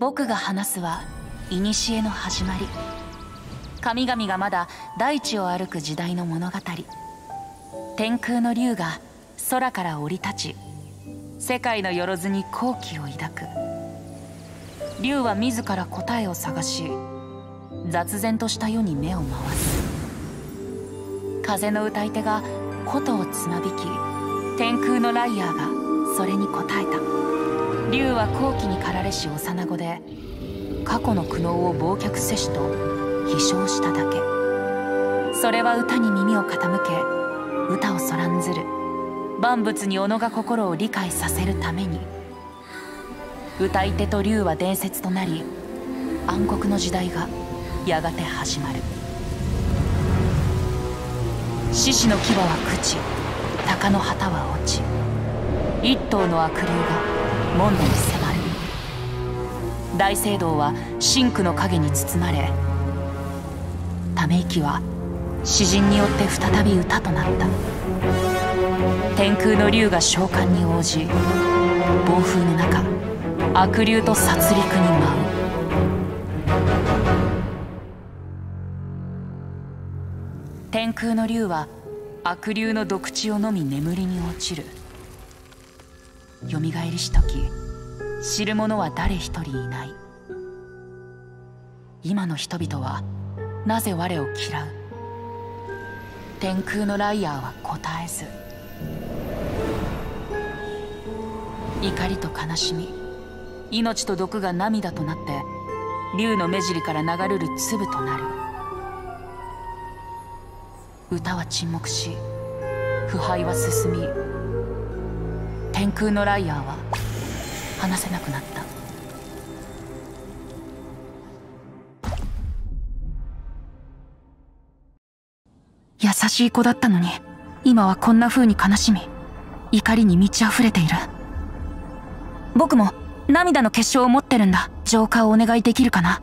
僕が話すは古の始まり。神々がまだ大地を歩く時代の物語。天空の竜が空から降り立ち世界のよろずに好奇を抱く。竜は自ら答えを探し雑然とした世に目を回す。風の歌い手が琴をつまびき天空のライアーがそれに応えた。竜は好奇に駆られし幼子で過去の苦悩を忘却せしと飛翔しただけ。それは歌に耳を傾け歌をそらんずる。万物に己が心を理解させるために。歌い手と竜は伝説となり暗黒の時代がやがて始まる。獅子の牙は朽ち鷹の旗は落ち一頭の悪霊が門戸に迫る。大聖堂は真紅の影に包まれため息は詩人によって再び歌となった。天空の竜が召喚に応じ暴風の中悪竜と殺戮に舞う。天空の竜は悪竜の毒血を飲み眠りに落ちる。よみがえりし時知る者は誰一人いない。今の人々はなぜ我を嫌う？天空のライアーは答えず。怒りと悲しみ命と毒が涙となって竜の目尻から流れる粒となる。歌は沈黙し腐敗は進み天空のライアーは話せなくなった。優しい子だったのに今はこんな風に悲しみ怒りに満ち溢れている。僕も涙の結晶を持ってるんだ。浄化をお願いできるかな。